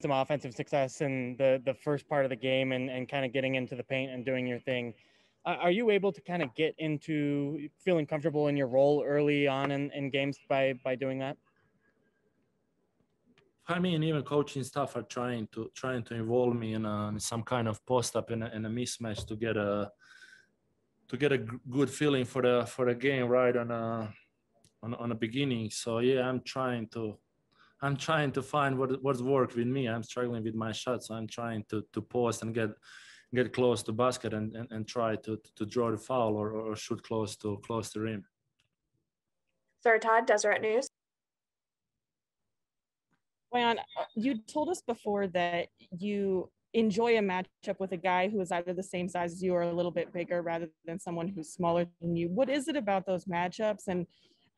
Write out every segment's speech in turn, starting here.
some offensive success in the the first part of the game and and kind of getting into the paint and doing your thing. Uh, are you able to kind of get into feeling comfortable in your role early on in, in games by by doing that? I mean, even coaching staff are trying to trying to involve me in, a, in some kind of post up in a, a mismatch to get a to get a good feeling for the for the game right on a on, on the beginning. So yeah, I'm trying to I'm trying to find what what's worked with me. I'm struggling with my shots. So I'm trying to to post and get get close to basket and, and, and try to to draw the foul or, or shoot close to close to rim. Sorry, Todd, Deseret News. Bojan, you told us before that you enjoy a matchup with a guy who is either the same size as you or a little bit bigger rather than someone who's smaller than you. What is it about those matchups? And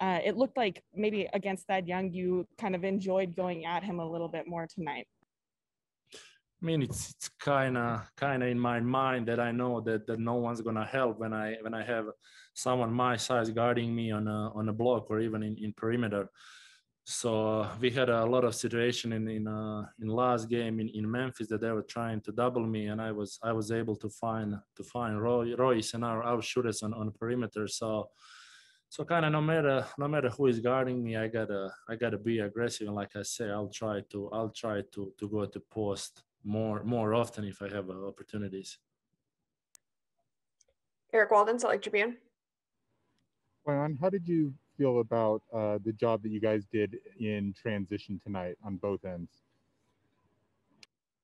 uh, it looked like maybe against Thad Young, you kind of enjoyed going at him a little bit more tonight. I mean, it's it's kind of kind of in my mind that I know that that no one's gonna help when I when I have someone my size guarding me on a on a block or even in, in perimeter. So uh, we had a lot of situation in in uh, in last game in, in Memphis that they were trying to double me, and I was I was able to find to find Roy, Royce and our, our shooters on, on perimeter. So so kind of no matter no matter who is guarding me, I gotta I gotta be aggressive. And like I say, I'll try to I'll try to to go to post more more often if I have uh, opportunities. Eric Walden, Salt Lake Tribune. Bojan, how did you feel about uh, the job that you guys did in transition tonight on both ends?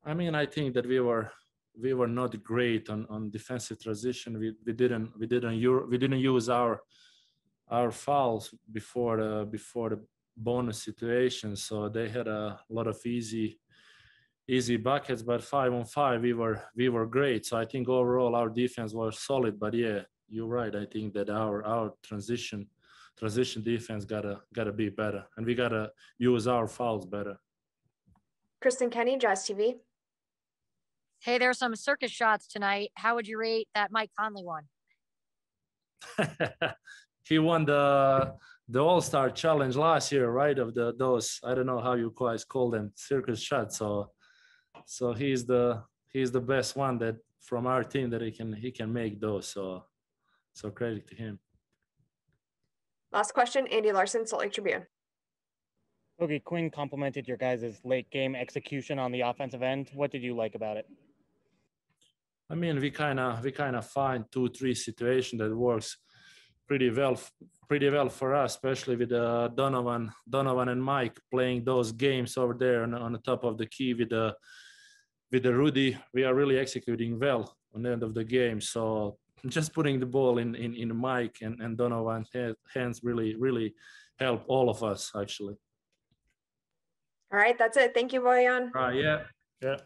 I mean, I think that we were we were not great on, on defensive transition. We, we didn't we didn't we didn't use our our fouls before the before the bonus situation. So they had a lot of easy easy buckets, but five on five we were we were great. So I think overall our defense was solid. But yeah, you're right. I think that our our transition transition defense gotta gotta be better, and we gotta use our fouls better. Kristen Kenny, Jazz TV. Hey, there there's some circus shots tonight. How would you rate that Mike Conley one? he won the the All Star Challenge last year, right? Of the those I don't know how you guys call them circus shots. So so he's the he's the best one that from our team that he can he can make those. So so credit to him. Last question, Andy Larsen, Salt Lake Tribune. Okay, Quin complimented your guys' late game execution on the offensive end. What did you like about it? I mean, we kind of we kind of find two three situation that works pretty well pretty well for us, especially with uh, Donovan Donovan and Mike playing those games over there on, on the top of the key with the with the Rudy. We are really executing well on the end of the game. So just putting the ball in in, in Mike and, and Donovan's hands really really help all of us actually. All right, that's it. Thank you, Bojan. Uh, yeah, yeah.